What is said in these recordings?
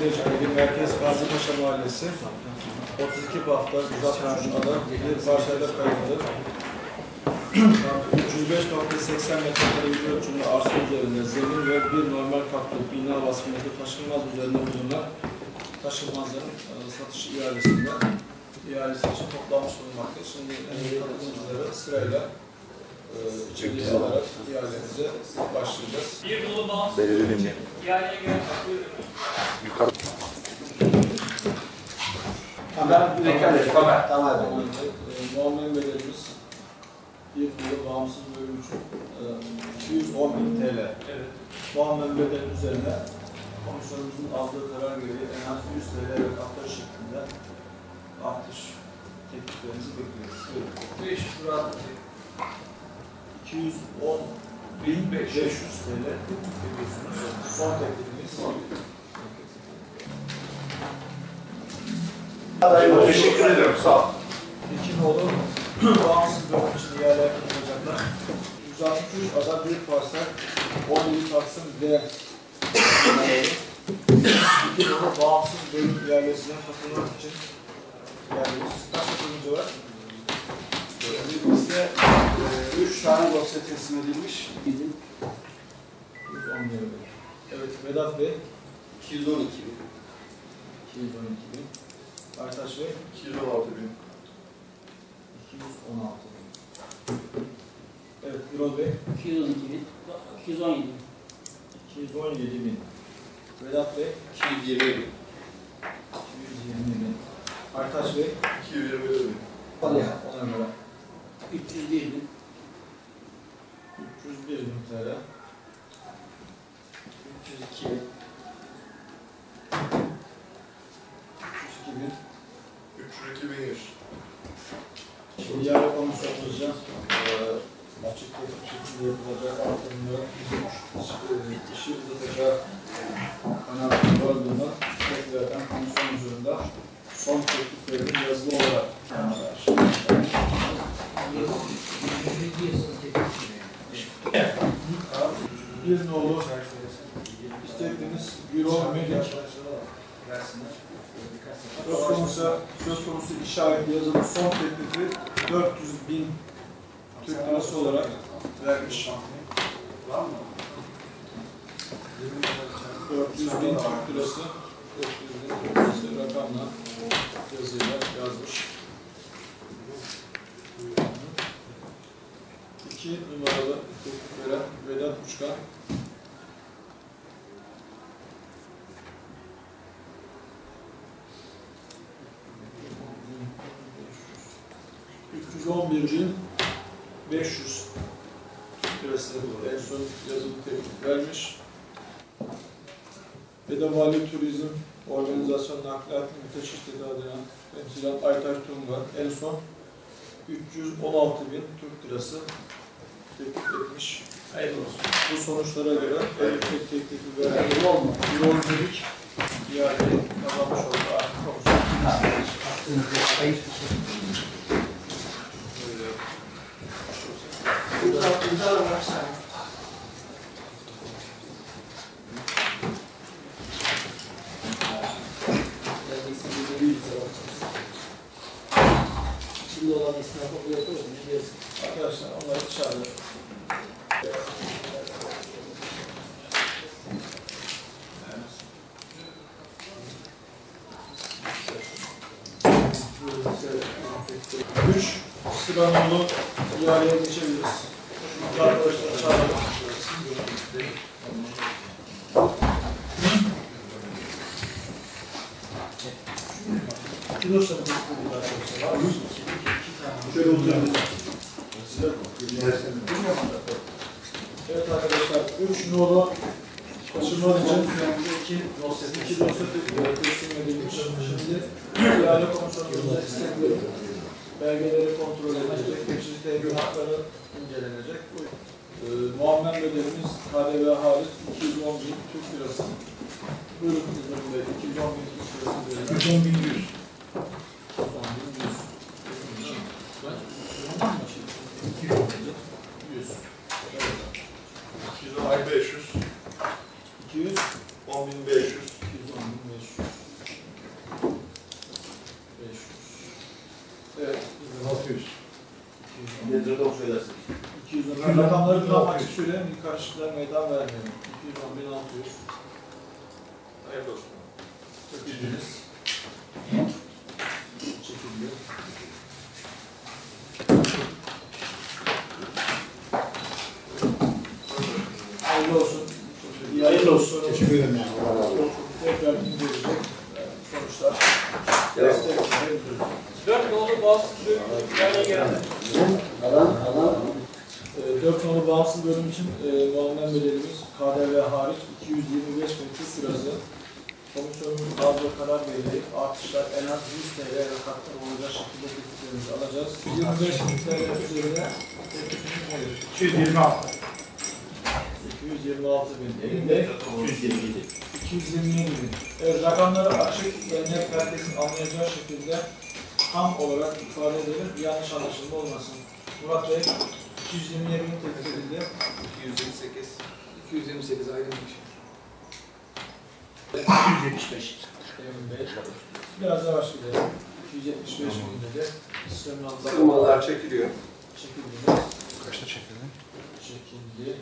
Bilecikleri Merkez Gazipaşa Mahallesi 32 hafta 163 adam bir parselde kayıtlı. 305.80 metrekare yüz ölçümlü arsa üzerinde zemin ve bir normal katlı bina vasfındaki taşınmaz üzerinde bulunan taşınmazların e, satış ihalesinde ihalesi için toplanmış bulunmakta. Şimdi e, katılımcıları sırayla e, içeriye alarak ihalemize başlayacağız. Bir dolu bağımsız Belirli ihaleye göre Yukarı. Tamam, bir dakika. Tamam. Tamam. Tamam. E, Muammer bedelimiz bir yıl bağımsız bölüm için e, 210 bin TL. Evet. Muammer bedelin üzerine komisyonumuzun aldığı karar gereği en az 100 TL ve katlar şeklinde artış tekliflerinizi bekliyoruz. Buyurun. 500 rahat 210 bin 500 TL. Son teklifimiz. Teşekkür ederim. Sağ ol. İki nolu bağımsız bölüm için ihale yapılacaklar. 163 ada bir parsel 17 Taksim D nolu bağımsız bölüm ihalesine katılmak için ihalemiz. Kaç katılımcı var? Bizde 3 tane dosya teslim edilmiş. 110 lira. Evet Vedat Bey 212 bin. 212 bin. Aytaç Bey 216 bin. 216 bin. Evet Birol Bey 212 bin, 217 bin. 217 bin. Vedat Bey 220 bin. 220 bin. Aytaç Bey 221 bin. ona göre 301 bin. 301 bin TL. 302 bin. 302 bin. 302 bin 100. Şimdi yarı komisyonumuzca eee açık teklif şekilde yapılacak artımların işi, işi uzatacağı kanaatinde olduğunu istek veren komisyon huzurunda son tekliflerini yazılı olarak Bir nolu istekleriniz Euro Medik Söz konusu, söz konusu işaret yazılı son teklifi 400 bin Türk lirası olarak vermiş. 400 bin Türk lirası 400 bin Türk lirası rakamla yazıyla yazmış. İki numaralı teklif veren Vedat Uçkan. ...311 bin 500 lirası en son yazılı teklif vermiş. Ve de Vali Turizm Organizasyon Nakliyat Müteşekkili adına temsilen Aytaş Tunga en son 316 bin Türk lirası teklif etmiş. Hayırlı olsun. Bu sonuçlara göre tek teklifi veren Yol Dedik iade kazanmış oldu artık komisyon. Şimdi Üç sıranolu ihaleye geçebiliriz. Arkadaşlar çağıralım. Kiloşla mı arkadaşlar? Var mı? Şöyle oturabiliriz. Evet arkadaşlar, 3 nolu taşınmaz için iki dosya, iki dosya teslim edilmiş. Şimdi ihale komisyonumuzda istekli belgeleri kontrol edilecek, geçici tebliğ hakları incelenecek. Ee, muammer bedelimiz KDV hariç 210 bin Türk lirası. Buyurun İzmir'in Bey, 210 bin Türk lirası üzerinde. 210 bin 100. 210 bin 100. 100. Evet. 200 ay 500. 200 10500 200 10500 500 Evet, 600 200 Nedir de söylersek. 200 rakamları tam açık söyleyelim, karşılığa meydan vermeyelim. Olsun. Teşekkür ederim. Tekrar sonuçlar. Dört nolu bağımsız bölüm ihaleye geldi. E, 4 nolu bağımsız bölüm için e, muammer bedelimiz KDV hariç 225 bin Türk lirası. Komisyonumuz bazı karar verdi. Artışlar en az 100 TL katkı olacak şekilde tekliflerimizi alacağız. 25 bin TL üzerine teklifimiz nedir? 226. 226 bin. Elinde 227. 227 bin. Evet, rakamları açık ve net herkesin anlayacağı şekilde tam olarak ifade edelim. Bir yanlış anlaşılma olmasın. Murat Bey 227 bin teklif edildi. 228. 228 ayrılmış. 275. Emin Bey. Biraz yavaş gidelim. 275 bin dedi. Sığmalar çekiliyor. çekildiniz. Kaçta çekildin? Çekildi.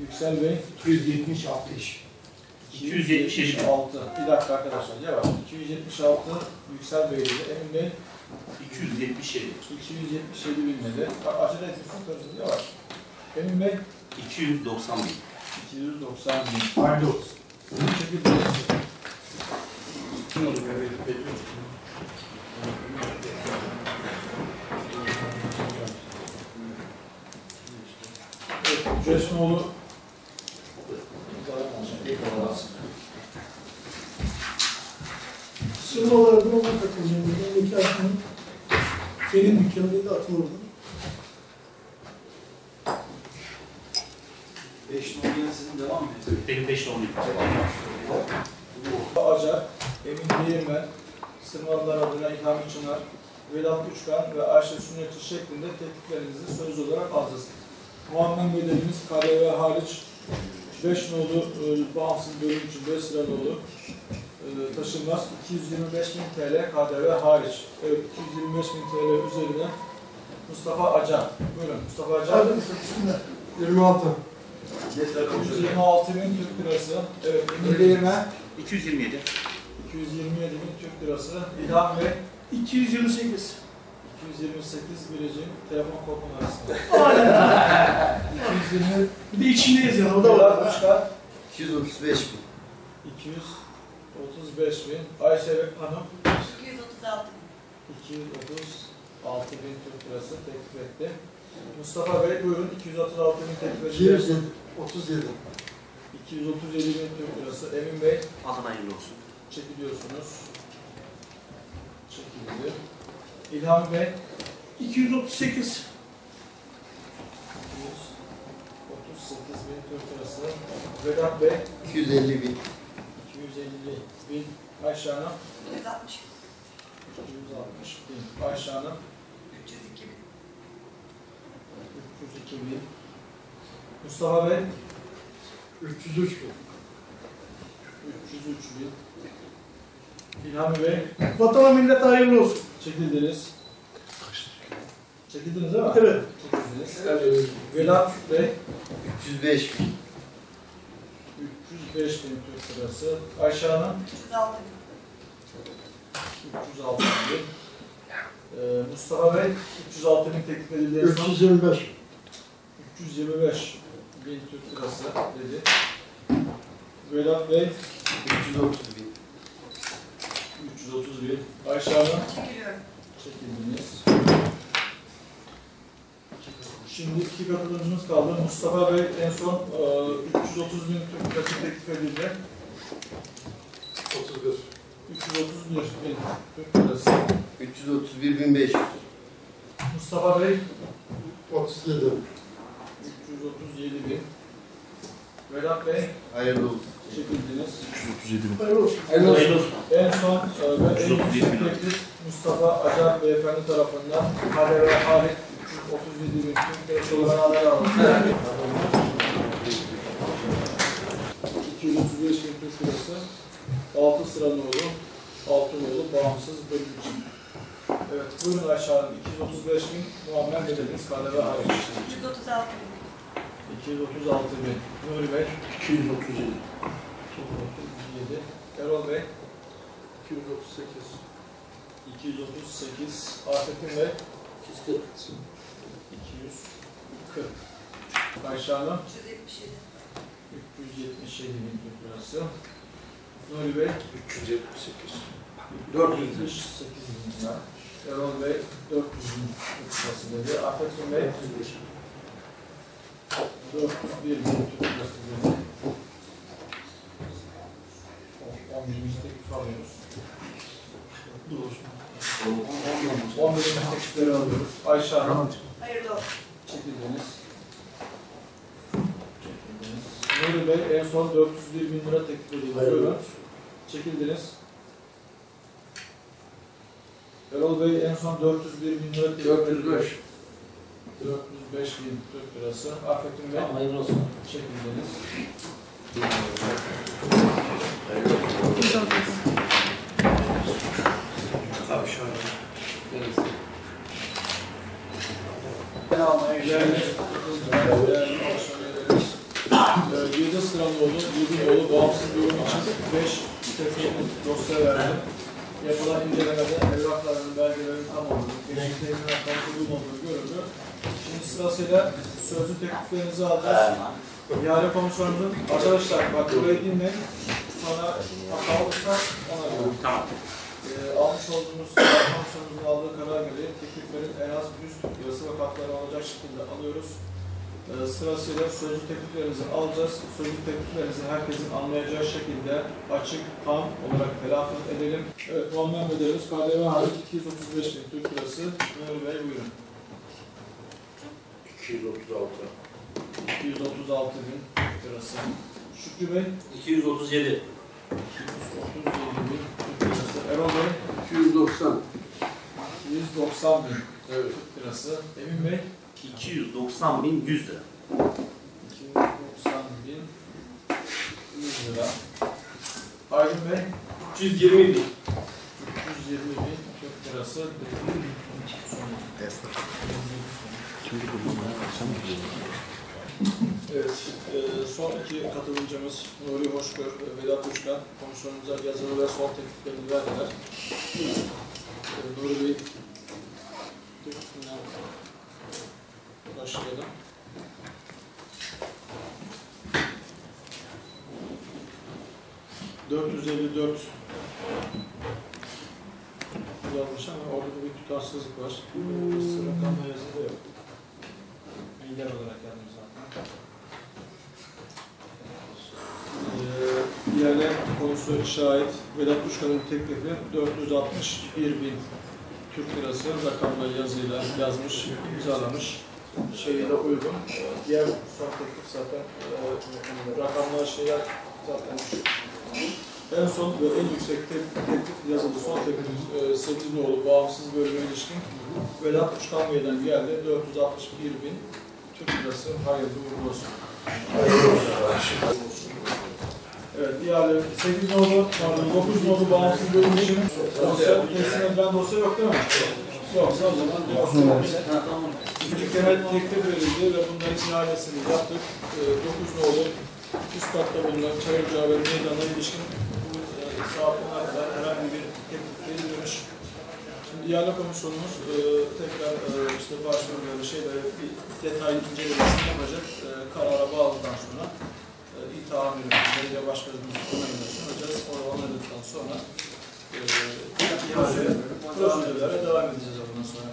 Yüksel Bey 276 iş. 277. 276. Bir dakika arkadaşlar yavaş. 276 Yüksel Bey dedi. Emin Bey 277. 277 bin dedi. Bak acele etmişsin yavaş. Emin Bey 290 bin. 290 bin. Hayırlı olsun. Çekildiniz. Kim olur? Evet, Cesnoğlu Sırma olarak ona katılacağım. Ben iki arkadaşım benim atılırdı. 5 numaralı sizin devam mı? Benim 5 olmuyor. Acar, Emin Değirmen, Sırmalılar adına İlhami Çınar, Vedat Üçkan ve Ayşe Sünnetçi şeklinde tekliflerinizi söz olarak alacağız. Muammer bedelimiz KDV hariç 5 nolu e, bağımsız bölüm için 5 lira nolu e, taşınmaz 225 bin TL KDV hariç. Evet 225 bin TL üzerine Mustafa Acar. Buyurun Mustafa Acar. Hadi üstünde. 26. 226 bin Türk lirası. Evet Emin Değirmen 227. 227 bin Türk lirası. İlhan Bey 228. 228 bileceğim telefon kod numarası. Aynen. 220 Bir de içindeyiz yani. O da var. Uçkar 235 bin. 235 bin. Ayşe Hanım 236 236 bin Türk lirası teklif etti. Mustafa Bey buyurun 236 bin teklif etti. 37. 237 bin Türk lirası. Emin Bey Alın hayırlı olsun. çekiliyorsunuz. Çekildi. İlham Bey 238. 38 bin Türk lirası. Vedat Bey 250 bin. 250 bin. Ayşe Hanım 160 260 bin. Ayşe Hanım 302 bin 302 bin. Mustafa Bey 303 bin. 303 bin. İlhami Bey Vatana millet hayırlı olsun. çekildiniz. Çekildiniz değil mi? Evet. Çekildiniz. Vedat Bey 305 bin. 305 bin Türk lirası. Ayşe Hanım 306 bin 306 bin. Ee, Mustafa Bey 306 bin teklif edildi. en son. 325. 325 bin Türk lirası dedi. Vedat Bey 330 bin. 330 bin. Ayşe Hanım çekildiniz. Şimdi iki katılımcımız kaldı. Mustafa Bey en son e, 330 bin Türk lirası teklif edildi. 31. 331 bin Türk lirası. 331 bin 500. Mustafa Bey 37. 337 bin. Vedat Bey Hayırlı olsun. çekildiniz. 337 bin. Hayırlı olsun. Hayırlı olsun. En son e, ve en 337 yüksek bin. teklif Mustafa Acar Beyefendi tarafından KDV hariç 337 bin Türk lirası olarak haber aldı. 235 bin Türk lirası. 6 sıralı oldu. 6 oldu bağımsız bölüm için. Evet, buyurun aşağıdan 235 bin muammer ödediniz KDV hariç. 236 bin. 236 bin. Nuri Bey. 237. 237. Erol Bey. 238. 238. Afettin Bey. 240. 240. Ayşe Hanım. 377. 377 bin lirası. Nuri Bey. 378. 478 bin lira. Erol Bey 400 bin Türk lirası dedi. Afettin Bey 401 bin Türk lirası dedi. 10 bin teklif alıyoruz. 10 bin teklifleri alıyoruz. Ayşe Hanım Hayırlı olsun. çekildiniz. Çekildiniz. Nuri Bey en son 401 bin lira teklif edildi. Buyurun. Çekildiniz. Erol Bey en son 401 bin lira teklif edildi. 405. 405 bin Türk lirası. Afettin Bey Tamam hayırlı olsun. çekildiniz. Abi değerli personellerimiz, e, Yıldız Sıranoğlu, Yıldızoğlu bağımsız bir yorum için 5 stefiyemiz dosya verdi. Sırasıyla sözlü tekliflerinizi alacağız. İhale komisyonunun, arkadaşlar bak burayı dinleyin, sonra hata olursa ona göre. Tamam. Ee, almış olduğumuz komisyonumuzun aldığı karar göre tekliflerin en az 100 Türk lirası ve katları olacak şekilde alıyoruz. Ee, sırasıyla sözlü tekliflerinizi alacağız. Sözlü tekliflerinizi herkesin anlayacağı şekilde açık, tam olarak telaffuz edelim. Evet, muammer bedelimiz KDV hariç 235 bin Türk lirası. Nuri Bey buyurun. 236. 236 bin lirası. Şükrü Bey 237. 237 bin Türk lirası. Erol Bey 290. 190 bin Evet. Türk lirası. Emin Bey 290 bin 100 lira. 290 bin 100 lira. Aydın Bey 320 bin. 320 bin Türk lirası. Evet, e, son iki katılımcımız Nuri Hoşgör ve Vedat Uçkan komisyonumuza yazılı ve son tekliflerini verdiler. E, Nuri Bey, teklifinden başlayalım. ...454 yanlış ama orada bir tutarsızlık var. Ee, Rakam ve yazıda yok. Engel olarak yazdım zaten. Ee, İhale konusu şahit Vedat Uçkan'ın teklifi 461 bin Türk lirası rakamla yazıyla yazmış, imzalamış. Şeyi de uygun. Diğer son teklif zaten e, rakamlar şeyler zaten düşük. En son ve en yüksek te- teklif yazılı son teklif e, 8 nolu bağımsız bölüme ilişkin Vedat Uçkan Bey'den geldi. 461 bin Türk lirası hayırlı uğurlu olsun. Evet, ihale 8 nolu, pardon 9 nolu bağımsız bölüm için dosya teslim edilen dosya yok değil mi? Yoksa o zaman tamam. Kere teklif verildi ve bunların ihalesini yaptık. E, 9 nolu üst katta bulunan Çayırcağı ve Meydan'a ilişkin saat kadar herhangi bir teklif geri dönüş. Şimdi ihale komisyonumuz e, tekrar e, işte başvuruları şeyleri bir detaylı incelemesini yapacak. E, karara bağlıdan sonra e, itahamını belediye başkanımızın onayına sunacağız. O onayladıktan sonra e, ihaleye prosedürlere devam edeceğiz ondan sonra.